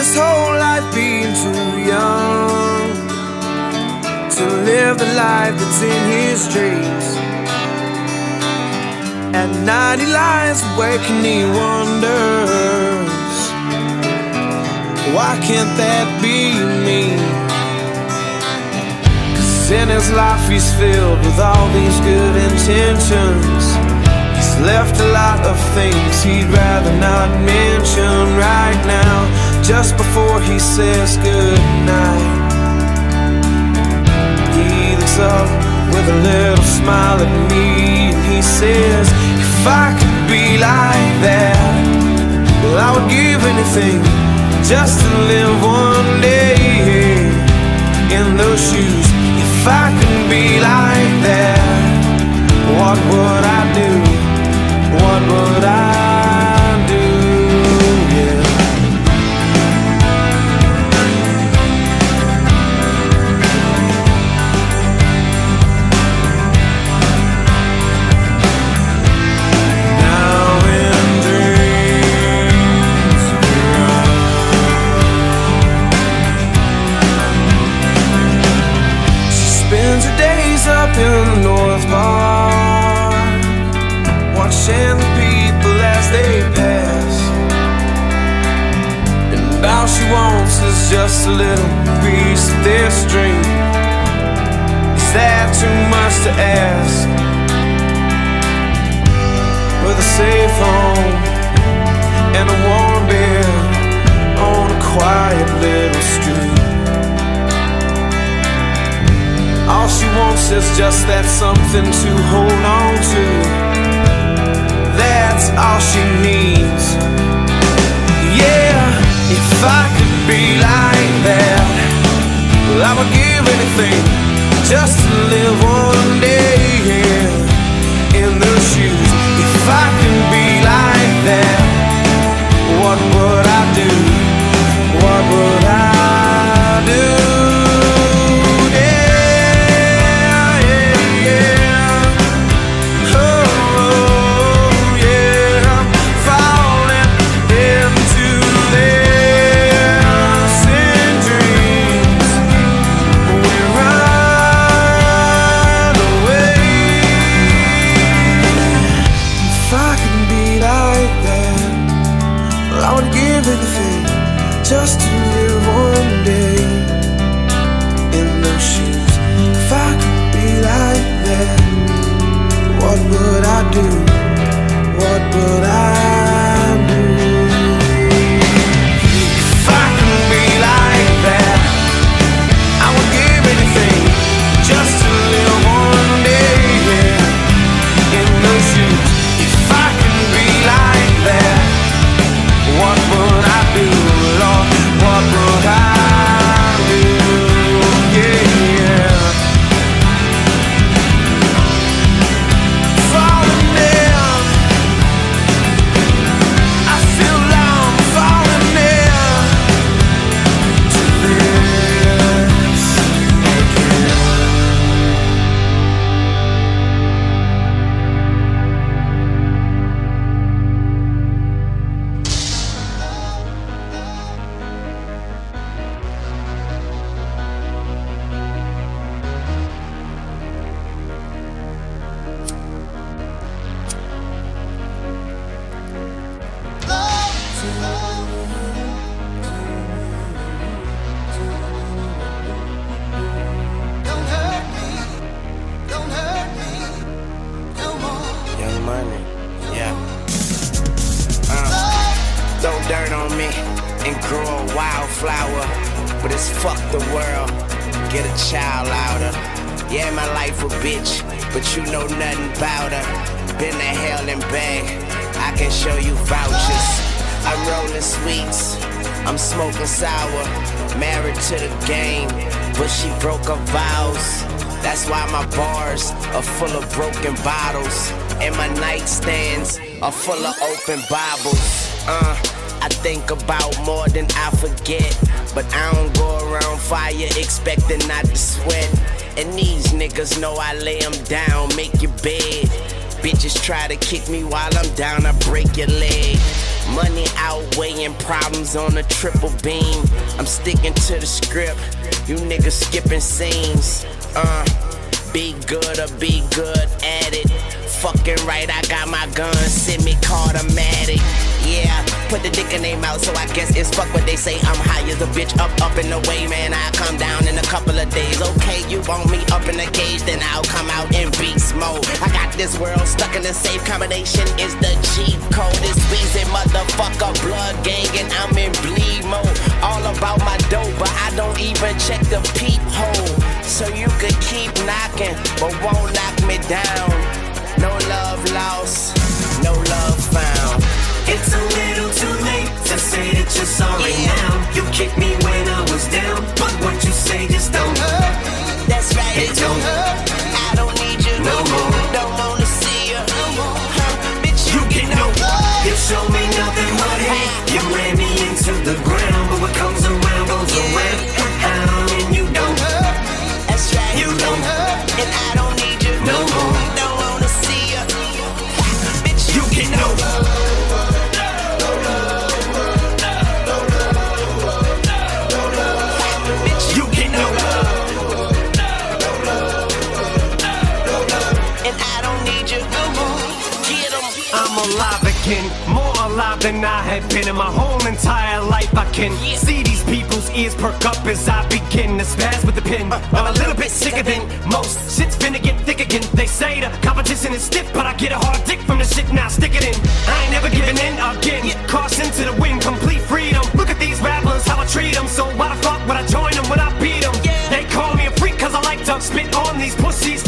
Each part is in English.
his whole life being too young to live the life that's in his dreams. At night he lies awake and he wonders, why can't that be me? Cause in his life he's filled with all these good intentions. He's left a lot of things he'd rather not mention right now, just before he says goodnight. He looks up with a little smile at me and he says, If I could be like that, well, I would give anything just to live one day in those shoes. If I could be like that, what would in North Park Watching the people as they pass. And all she wants is just a little piece of this dream Is that too much to ask? With a safe is just that something to hold on to. That's all she needs. Yeah, if I could be like that, well, I would give anything just to live one day in those shoes. If I could be like that, what would do? My life a bitch, but you know nothing about her. Been to hell and back, I can show you vouchers. I'm rolling sweets, I'm smoking sour. Married to the game, but she broke her vows. That's why my bars are full of broken bottles. And my nightstands are full of open Bibles. Uh, I think about more than I forget. But I don't go around fire expecting not to sweat. And these niggas know I lay 'em down, make your bed. Bitches try to kick me while I'm down, I break your leg. Money outweighing problems on a triple beam. I'm sticking to the script. You niggas skipping scenes. Uh, be good or be good at it. Fucking right, I got my gun semi-automatic. Yeah, put the dick in their mouth, so I guess it's fuck what they say. I'm high as a bitch, up, up and away, man. I come down in a couple of days. Okay, you want me up in the cage, then I'll come out in beast mode. I got this world stuck in a safe combination. Is the cheat code? It's Weezy, motherfucker, blood gang, and I'm in bleed mode. All about my dough, but I don't even check the peephole. So you could keep knocking, but won't knock me down. Than I have been in my whole entire life. I can see these people's ears perk up as I begin to spaz with the pen. Uh, I'm a little bit sicker than most. Shit's finna get thick again. They say the competition is stiff, but I get a hard dick from the shit now. Stick it in. I ain't never giving in again. Caution to the wind, complete freedom. Look at these rappers, how I treat them. So why the fuck would I join them when I beat them? Yeah. They call me a freak cause I like to spit on these pussies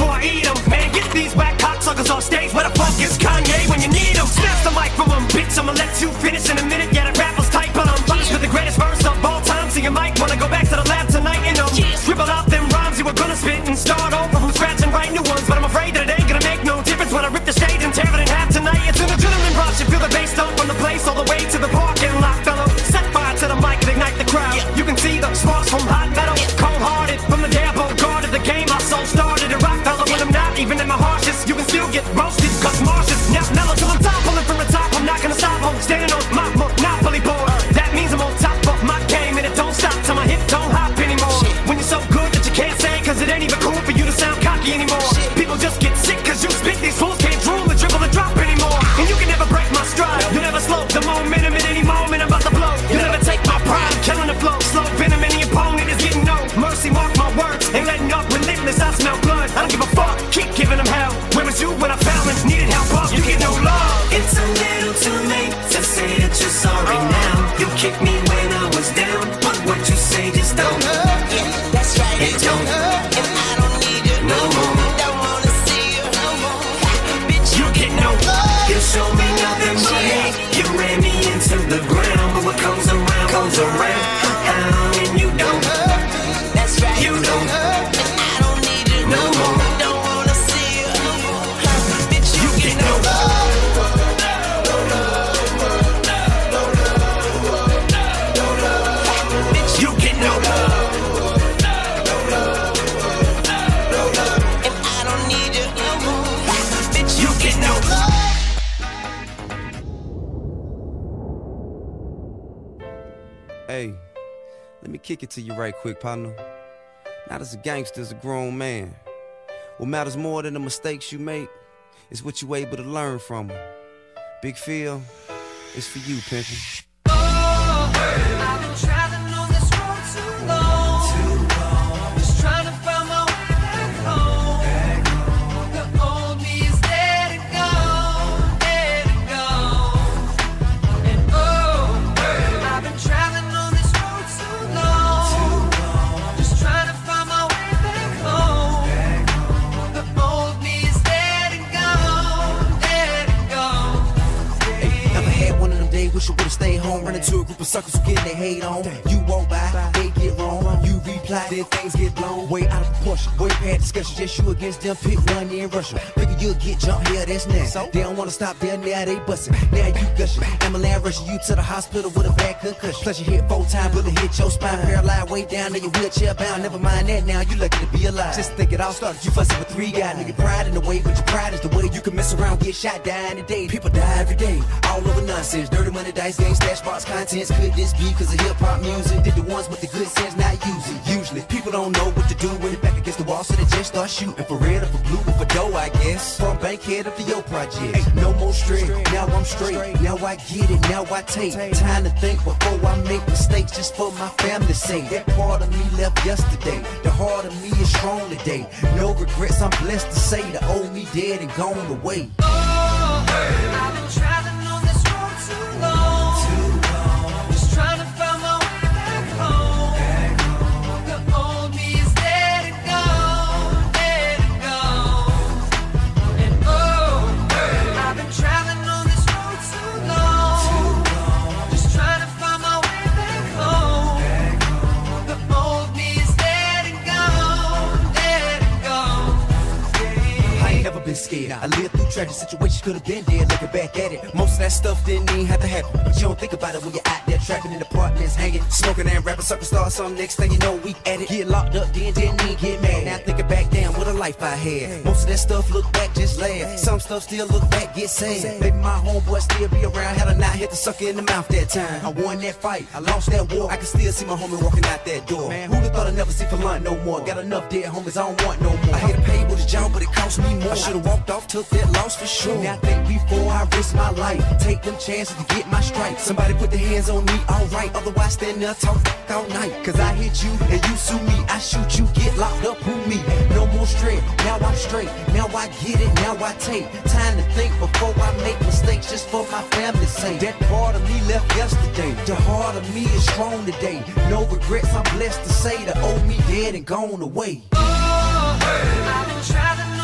kick it to you right quick, partner. Not as a gangster, as a grown man. What matters more than the mistakes you make is what you able to learn from them. Big Phil, it's for you, pimpin'. I've hate on. Then things get blown way out of proportion. Way past discussion, just you against them, pick one in Russia. Figure you'll get jumped here, that's now. So? They don't wanna stop there, now they bustin'. Now you gushing. Amalan rushing you to the hospital with a bad concussion. Plus you hit four times, bullet hit your spine, paralyzed way down, in your wheelchair bound. Never mind that now, you lucky to be alive. Just think it all started, you fussing with three guys. Nigga, pride in the way, but your pride is the way you can mess around, get shot, die in a day. People die every day, all over nonsense. Dirty money, dice games, stash box contents. Could this be cause of hip hop music? Did the ones with the good sense not use it? Usually, people don't know what to do when it back against the wall, so they just start shooting for red or for blue or for dough, I guess. From Bankhead up to your project. Ain't no more straight, now I'm straight. Now I get it, now I take time to think before I make mistakes just for my family's sake. That part of me left yesterday. The heart of me is strong today. No regrets, I'm blessed to say the old me dead and gone away. Oh, I've been I lived through tragic situations, could have been dead. Looking back at it, most of that stuff didn't even have to happen. But you don't think about it when you're out there trapping in the apartments, hanging, smoking and rapping, sucker star. Some next thing you know, we at it. Get locked up, then didn't even get mad. Now thinking back, damn, what a life I had. Most of that stuff look back, just laugh. Some stuff still look back, get sad. Maybe my homeboy still be around. Had I not hit the sucker in the mouth that time. I won that fight, I lost that war. I can still see my homie walking out that door. Man, who'd have thought I'd never see Philant no more? Got enough dead homies, I don't want no more. I hit a pay with a job, but it cost me more. I should've walked off, took that loss for sure. Now think before I risk my life. Take them chances to get my stripes. Somebody put their hands on me, alright. Otherwise, stand there, talk all night. Cause I hit you and you sue me. I shoot you, get locked up, who me? No more straight, now I'm straight. Now I get it, now I take time to think before I make mistakes just for my family's sake. That part of me left yesterday. The heart of me is strong today. No regrets, I'm blessed to say the old me dead and gone away. I've been traveling.